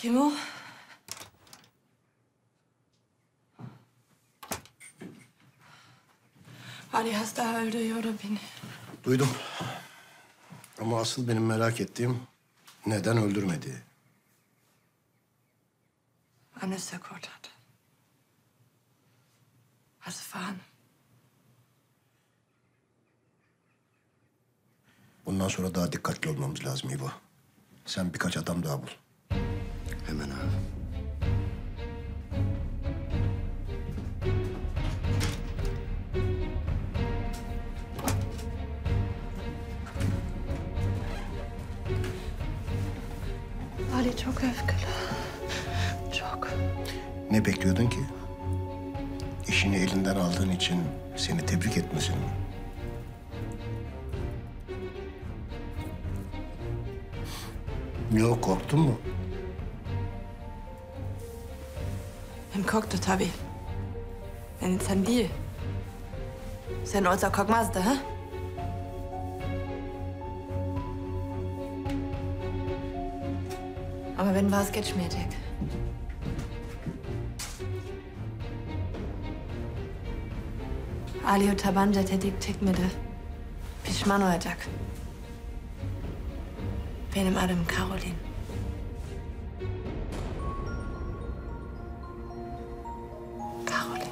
Kim o? Ali hasta öldürüyordu beni. Duydum. Ama asıl benim merak ettiğim neden öldürmedi? Annesi kurtardı. Hadi fahren. Bundan sonra daha dikkatli olmamız lazım İbo. Sen birkaç adam daha bul. Ali çok öfkeli. Çok. Ne bekliyordun ki? İşini elinden aldığın için seni tebrik etmesini mi? Yok korktun mu? Han kogte tabii. Men sen lige. Sen også kokmazdı ha? Ama ben vazgeçmeyecek. Ali tabanca tedik çekmedi. Pişman olacak. Benim adım Caroline. Caroline.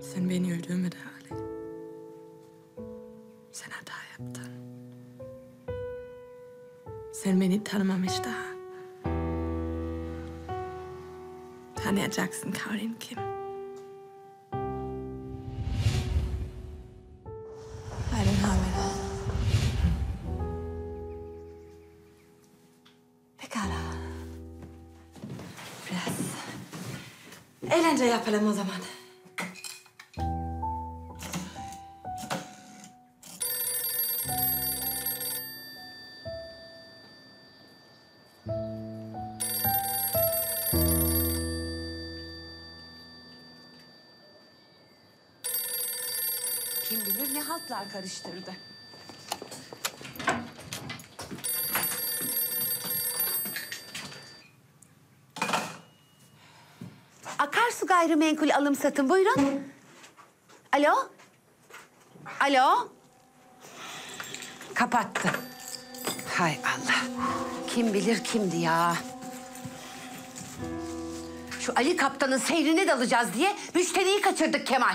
Sen beni öldürmedi Ali. Sen hata yaptın. Sen beni tanımamış daha. Tanıyacaksın Caroline kim? Aynen hamile. Pekala. Biraz eğlence yapalım o zaman. Kim bilir ne haltlar karıştırdı. Akarsu gayrimenkul alım satım buyurun. Alo? Alo? Kapattı. Hay Allah. Kim bilir kimdi ya. Şu Ali Kaptan'ın seyrine dalacağız diye müşteriyi kaçırdık Kemal.